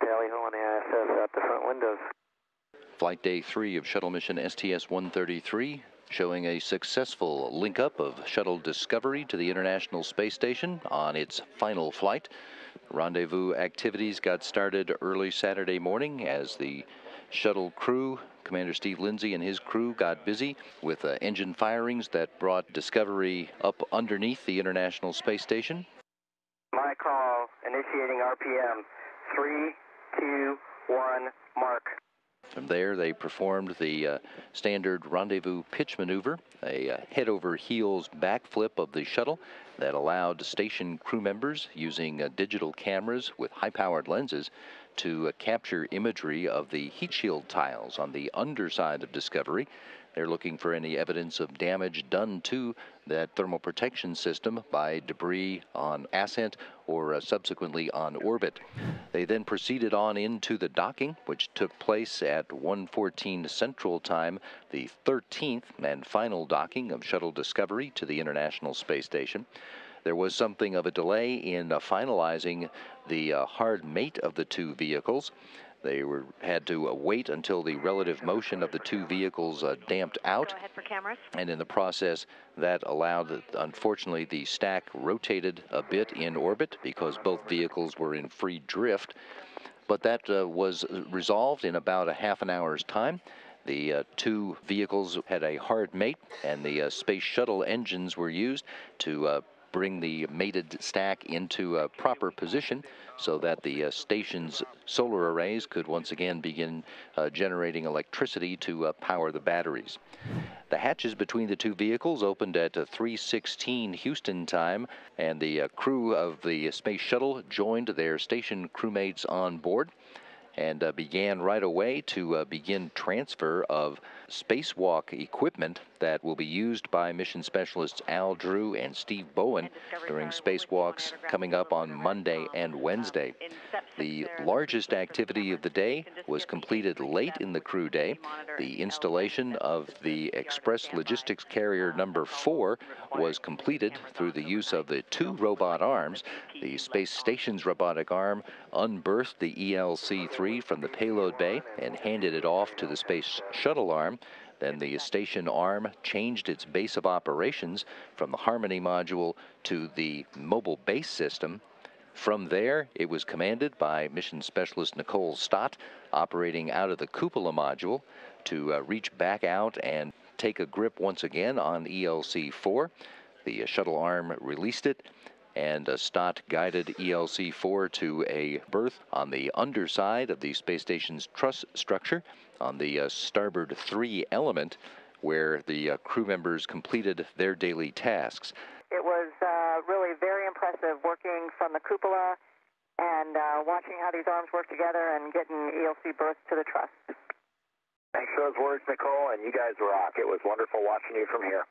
Tally ISS out the front windows. Flight day three of shuttle mission STS 133 showing a successful link up of shuttle Discovery to the International Space Station on its final flight. Rendezvous activities got started early Saturday morning as the shuttle crew, Commander Steve Lindsey and his crew, got busy with uh, engine firings that brought Discovery up underneath the International Space Station. My call initiating RPM 3 from there, they performed the uh, standard rendezvous pitch maneuver, a uh, head over heels backflip of the shuttle that allowed station crew members using uh, digital cameras with high powered lenses to uh, capture imagery of the heat shield tiles on the underside of Discovery. They're looking for any evidence of damage done to that thermal protection system by debris on ascent or uh, subsequently on orbit. They then proceeded on into the docking, which took place at 1:14 Central Time, the 13th and final docking of Shuttle Discovery to the International Space Station. There was something of a delay in uh, finalizing the uh, hard mate of the two vehicles. They were had to uh, wait until the relative motion of the two vehicles uh, damped out. And in the process, that allowed, unfortunately, the stack rotated a bit in orbit because both vehicles were in free drift. But that uh, was resolved in about a half an hour's time. The uh, two vehicles had a hard mate, and the uh, space shuttle engines were used to uh, bring the mated stack into a proper position so that the uh, station's solar arrays could once again begin uh, generating electricity to uh, power the batteries. The hatches between the two vehicles opened at 3:16 Houston time, and the uh, crew of the space shuttle joined their station crewmates on board and uh, began right away to uh, begin transfer of spacewalk equipment that will be used by mission specialists Al Drew and Steve Bowen during spacewalks coming up on Monday and Wednesday. The largest activity of the day was completed late in the crew day. The installation of the Express Logistics Carrier number 4 was completed through the use of the two robot arms. The space station's robotic arm unberthed the ELC-3 from the payload bay and handed it off to the space shuttle arm. Then the station arm changed its base of operations from the Harmony module to the mobile base system. From there, it was commanded by mission specialist Nicole Stott, operating out of the cupola module to uh, reach back out and take a grip once again on ELC 4. The uh, shuttle arm released it and uh, Stott guided ELC-4 to a berth on the underside of the space station's truss structure on the uh, starboard 3 element where the uh, crew members completed their daily tasks. It was uh, really very impressive working from the cupola and uh, watching how these arms work together and getting ELC berths to the truss. Thanks for those words, Nicole, and you guys rock. It was wonderful watching you from here.